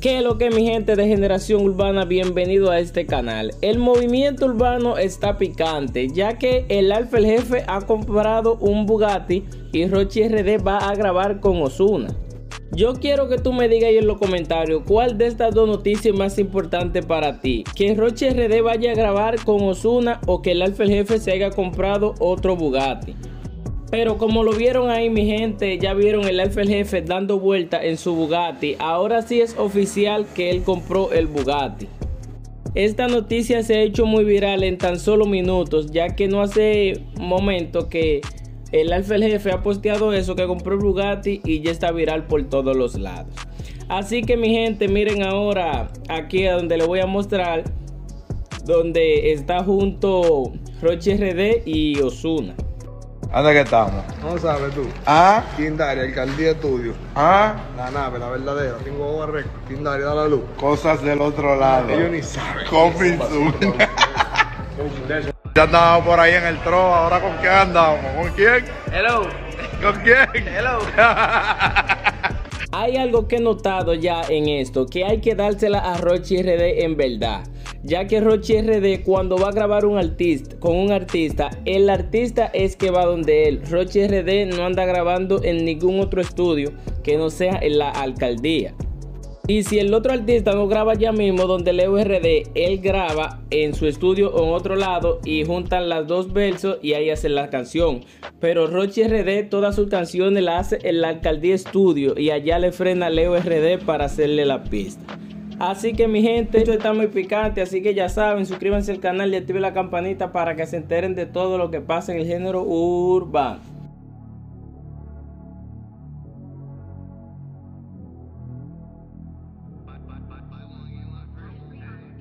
¿Qué es lo que mi gente de generación urbana? Bienvenido a este canal. El movimiento urbano está picante ya que el Alfa el Jefe ha comprado un Bugatti y Rochi RD va a grabar con Osuna. Yo quiero que tú me digas ahí en los comentarios cuál de estas dos noticias es más importante para ti. Que Roche RD vaya a grabar con Osuna o que el Alfa el Jefe se haya comprado otro Bugatti. Pero como lo vieron ahí mi gente, ya vieron el Alfa el Jefe dando vuelta en su Bugatti. Ahora sí es oficial que él compró el Bugatti. Esta noticia se ha hecho muy viral en tan solo minutos, ya que no hace momento que el Alfa el Jefe ha posteado eso, que compró el Bugatti y ya está viral por todos los lados. Así que mi gente, miren ahora aquí a donde le voy a mostrar, donde está junto Roche RD y Osuna. ¿Dónde que estamos? No sabes tú. Ah, Quindaria, alcaldía estudio. ah, La nave, la verdadera. Tengo agua récord. Quindaria, da la luz. cosas del otro lado. Ellos ni saben. Soon. Ya andamos por ahí en el tro, ahora con quién andamos, ¿con quién? Hello. ¿Con quién? Hello. Hay algo que he notado ya en esto, que hay que dársela a Rochi RD en verdad. Ya que Rochi RD cuando va a grabar un artista, con un artista, el artista es que va donde él. Rochi RD no anda grabando en ningún otro estudio que no sea en la alcaldía. Y si el otro artista no graba ya mismo donde Leo RD, él graba en su estudio o en otro lado y juntan las dos versos y ahí hacen la canción. Pero Rochi RD todas sus canciones las hace en la alcaldía estudio y allá le frena Leo RD para hacerle la pista. Así que mi gente, esto está muy picante, así que ya saben, suscríbanse al canal y activen la campanita para que se enteren de todo lo que pasa en el género urbano.